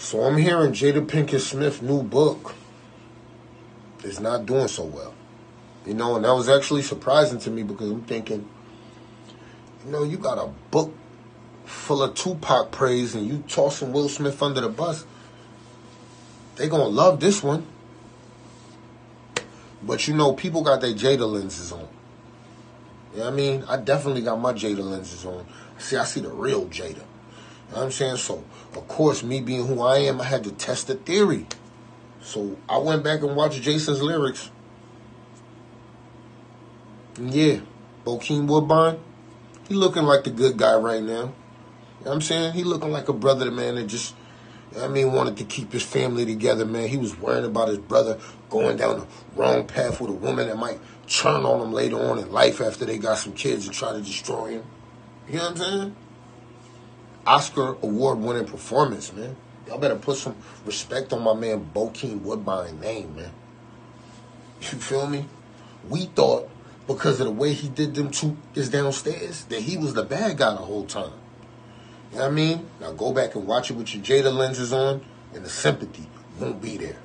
So I'm hearing Jada Pinkett Smith new book is not doing so well. You know, and that was actually surprising to me because I'm thinking, you know, you got a book full of Tupac praise and you tossing Will Smith under the bus. They gonna love this one. But you know, people got their Jada lenses on. You know what I mean? I definitely got my Jada lenses on. See, I see the real Jada. I'm saying? So, of course, me being who I am, I had to test the theory. So I went back and watched Jason's lyrics. Yeah, Bokeem Woodbine, he looking like the good guy right now. You know I'm saying? He looking like a brother, man, that just, I mean, wanted to keep his family together, man. He was worrying about his brother going down the wrong path with a woman that might turn on him later on in life after they got some kids and try to destroy him. You know what I'm saying? Oscar award winning performance, man. Y'all better put some respect on my man Bokeem Woodbine name, man. You feel me? We thought because of the way he did them two is downstairs that he was the bad guy the whole time. You know what I mean? Now go back and watch it with your Jada lenses on, and the sympathy won't be there.